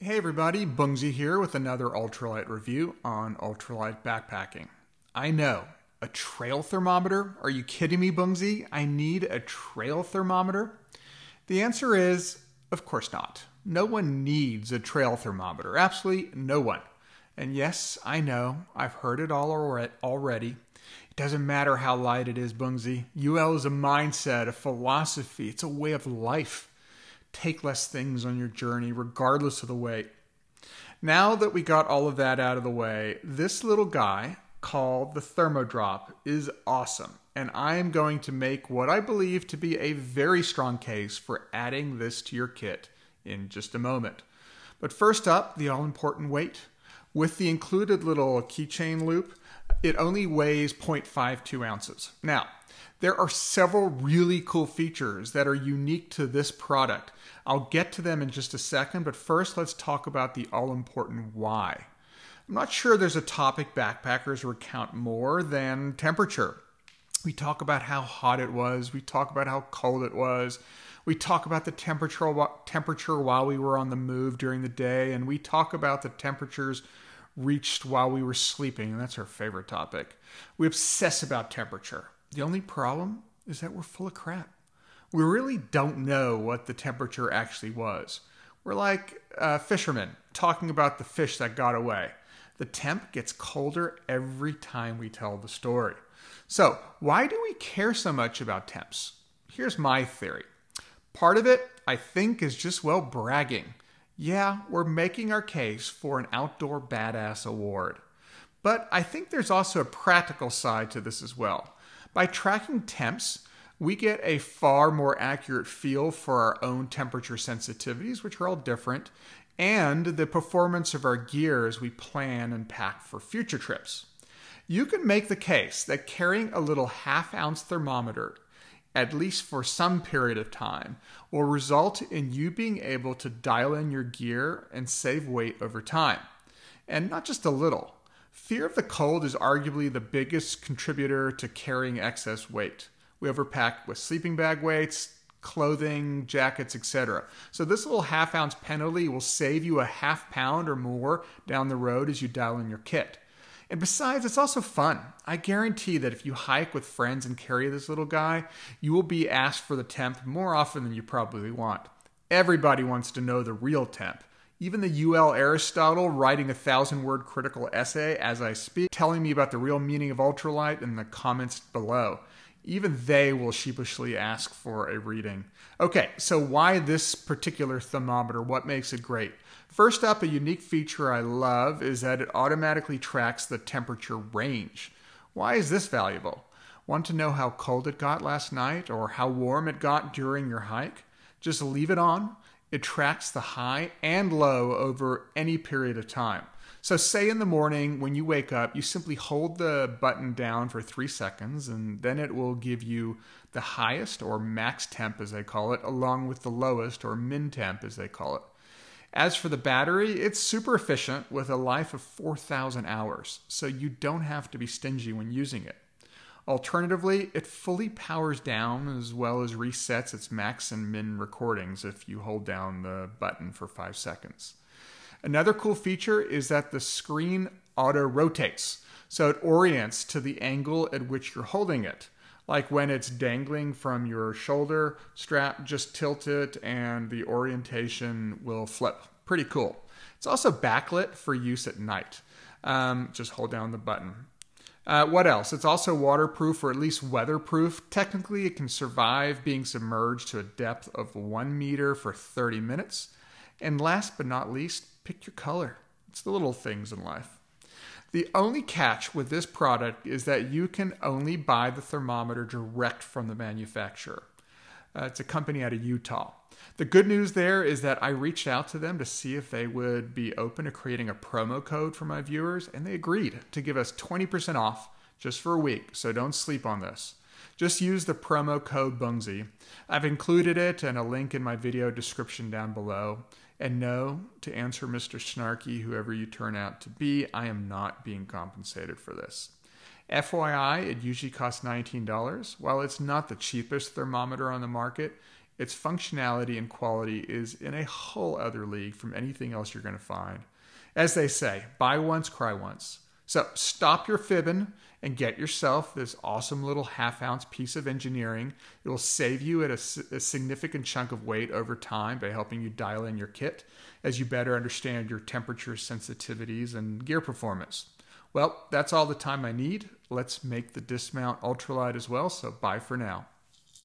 Hey everybody, Bungzy here with another ultralight review on ultralight backpacking. I know, a trail thermometer? Are you kidding me, Bungzy? I need a trail thermometer? The answer is, of course not. No one needs a trail thermometer. Absolutely no one. And yes, I know, I've heard it all already. It doesn't matter how light it is, Bungzy. UL is a mindset, a philosophy, it's a way of life take less things on your journey, regardless of the weight. Now that we got all of that out of the way, this little guy called the Thermodrop is awesome. And I am going to make what I believe to be a very strong case for adding this to your kit in just a moment. But first up, the all important weight. With the included little keychain loop, it only weighs 0.52 ounces. Now, there are several really cool features that are unique to this product. I'll get to them in just a second, but first let's talk about the all important why. I'm not sure there's a topic backpackers recount more than temperature. We talk about how hot it was, we talk about how cold it was, we talk about the temperature temperature while we were on the move during the day, and we talk about the temperatures reached while we were sleeping, and that's our favorite topic. We obsess about temperature. The only problem is that we're full of crap. We really don't know what the temperature actually was. We're like uh, fishermen talking about the fish that got away. The temp gets colder every time we tell the story. So, why do we care so much about temps? Here's my theory. Part of it, I think, is just well bragging. Yeah, we're making our case for an Outdoor Badass Award. But I think there's also a practical side to this as well. By tracking temps, we get a far more accurate feel for our own temperature sensitivities, which are all different, and the performance of our gear as we plan and pack for future trips. You can make the case that carrying a little half ounce thermometer, at least for some period of time, will result in you being able to dial in your gear and save weight over time. And not just a little. Fear of the cold is arguably the biggest contributor to carrying excess weight. We overpack with sleeping bag weights, clothing, jackets, etc. So this little half ounce penalty will save you a half pound or more down the road as you dial in your kit. And besides, it's also fun. I guarantee that if you hike with friends and carry this little guy, you will be asked for the temp more often than you probably want. Everybody wants to know the real temp. Even the UL Aristotle writing a thousand word critical essay as I speak, telling me about the real meaning of ultralight in the comments below. Even they will sheepishly ask for a reading. Okay, so why this particular thermometer? What makes it great? First up, a unique feature I love is that it automatically tracks the temperature range. Why is this valuable? Want to know how cold it got last night or how warm it got during your hike? Just leave it on it tracks the high and low over any period of time. So, say in the morning when you wake up, you simply hold the button down for three seconds, and then it will give you the highest or max temp, as they call it, along with the lowest or min temp, as they call it. As for the battery, it's super efficient with a life of 4,000 hours, so you don't have to be stingy when using it. Alternatively, it fully powers down as well as resets its max and min recordings if you hold down the button for five seconds. Another cool feature is that the screen auto rotates, so it orients to the angle at which you're holding it. Like when it's dangling from your shoulder strap, just tilt it and the orientation will flip. Pretty cool. It's also backlit for use at night. Um, just hold down the button. Uh, what else? It's also waterproof or at least weatherproof. Technically, it can survive being submerged to a depth of one meter for 30 minutes. And last but not least, pick your color. It's the little things in life. The only catch with this product is that you can only buy the thermometer direct from the manufacturer. Uh, it's a company out of Utah. The good news there is that I reached out to them to see if they would be open to creating a promo code for my viewers, and they agreed to give us 20% off just for a week, so don't sleep on this. Just use the promo code Bungzy. I've included it and a link in my video description down below. And no, to answer Mr. Snarky, whoever you turn out to be, I am not being compensated for this. FYI, it usually costs $19. While it's not the cheapest thermometer on the market, its functionality and quality is in a whole other league from anything else you're going to find. As they say, buy once, cry once. So stop your fibbing and get yourself this awesome little half ounce piece of engineering. It will save you at a, a, significant chunk of weight over time by helping you dial in your kit as you better understand your temperature sensitivities and gear performance. Well, that's all the time I need. Let's make the dismount ultralight as well, so bye for now.